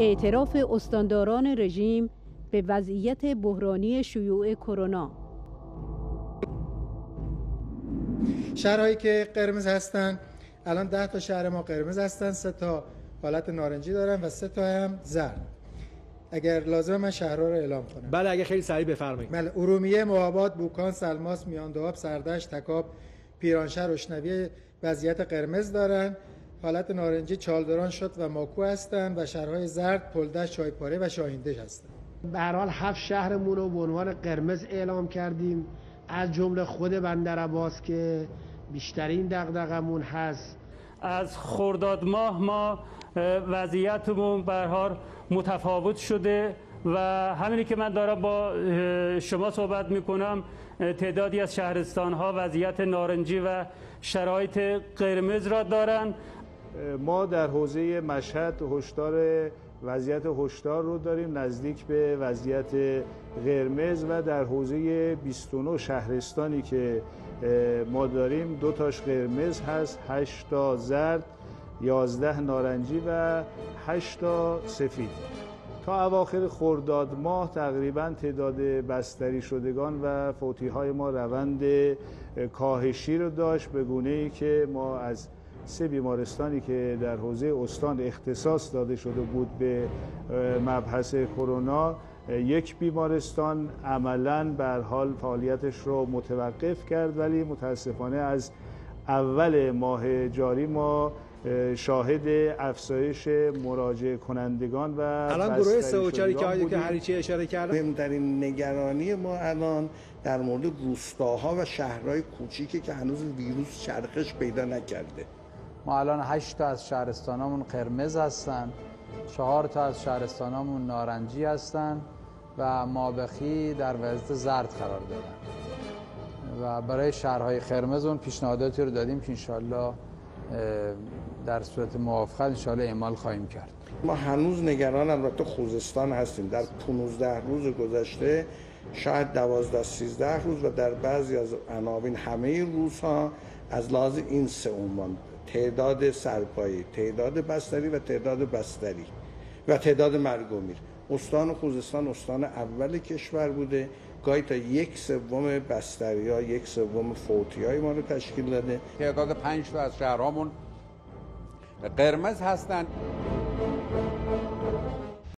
اعتراف استانداران رژیم به وضعیت بحرانی شیوع کرونا. شهرهایی که قرمز هستن الان ده تا شهر ما قرمز هستن سه تا حالت نارنجی دارن و سه تا هم زرد. اگر لازم من شهرها رو اعلام کنم. بله اگه خیلی سریع بفرمایید. بله ارومیه مهاباد بوکان سلماس میاندواب سردشت تکاب پیرانشهر اشنویه وضعیت قرمز دارن. حالت نارنجی چالدران شد و ماکو هستند و شهرهای زرد پلدش چایپاره و شاهیندش هستند. به هر حال هفت شهرمون رو به عنوان قرمز اعلام کردیم. از جمله خود بندر عباس که بیشترین دغدغمون هست. از خرداد ماه ما وضعیتمون به حال متفاوت شده و همینی که من دارم با شما صحبت می‌کنم تعدادی از شهرستان ها وضعیت نارنجی و شرایط قرمز را دارند ما در حوزه مشهد هشدار وضعیت هشدار رو داریم نزدیک به وضعیت قرمز و در حوزه 29 شهرستانی که ما داریم. دو تاش قرمز هست 8 تا زرد 11 نارنجی و 8 تا سفید. تا اواخر خرداد ماه تقریبا تعداد بستری شدگان و فوتی های ما روند کاهشی رو داشت به گونه ای که ما از سه بیمارستانی که در حوزه استان اختصاص داده شده بود به مبحث کرونا یک بیمارستان عملا بر حال فعالیتش رو متوقف کرد ولی متاسفانه از اول ماه جاری ما شاهد افزایش مراجع کنندگان و الان گروه سه و که آقای که هریچی اشاره کرد مهمترین نگرانی ما الان در مورد روستاها و شهرهای کوچیکی که هنوز ویروس چرخش پیدا نکرده. الان 8 تا از شهرستانامون قرمز هستن چهار تا از شهرستانامون نارنجی هستن و مابخی در وضعیت زرد قرار دارن و برای شهرهای قرمز اون پیشنهاداتی رو دادیم که انشالله در صورت موافقت انشالله اعمال خواهیم کرد. ما هنوز نگران البته خوزستان هستیم. در 15 روز گذشته شاید 12 13 روز و در بعضی از عناوین همه روزها از لحاظ این سه عنوان تعداد سرپایی تعداد بستری و تعداد بستری و تعداد مرگ و میر. استان خوزستان استان اول کشور بوده. گاهی تا یک سوم بستری ها یک سوم فوتی های ما رو تشکیل داده. تعداد پنج تا از شهرهامون قرمز هستند